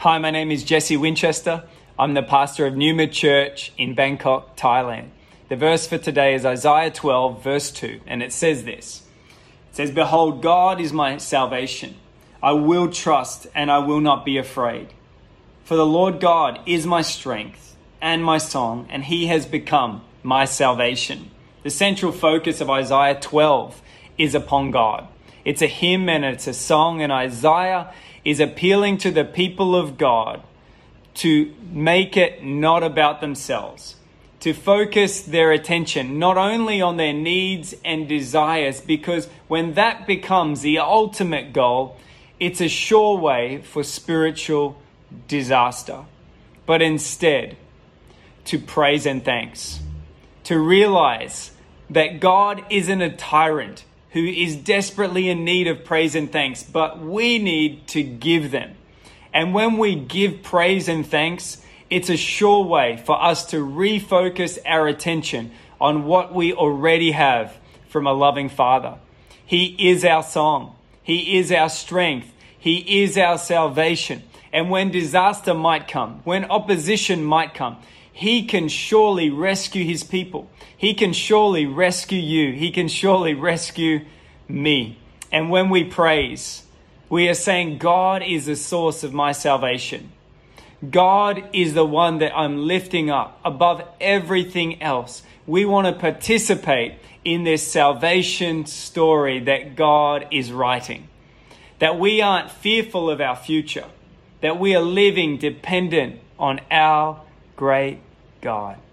Hi, my name is Jesse Winchester. I'm the pastor of Neuma Church in Bangkok, Thailand. The verse for today is Isaiah 12, verse 2, and it says this It says, Behold, God is my salvation. I will trust and I will not be afraid. For the Lord God is my strength and my song, and he has become my salvation. The central focus of Isaiah 12 is upon God. It's a hymn and it's a song, and Isaiah is appealing to the people of God to make it not about themselves, to focus their attention not only on their needs and desires, because when that becomes the ultimate goal, it's a sure way for spiritual disaster. But instead, to praise and thanks, to realize that God isn't a tyrant who is desperately in need of praise and thanks, but we need to give them. And when we give praise and thanks, it's a sure way for us to refocus our attention on what we already have from a loving Father. He is our song. He is our strength. He is our salvation. And when disaster might come, when opposition might come, he can surely rescue his people. He can surely rescue you. He can surely rescue me. And when we praise, we are saying, God is the source of my salvation. God is the one that I'm lifting up above everything else. We want to participate in this salvation story that God is writing. That we aren't fearful of our future, that we are living dependent on our great God.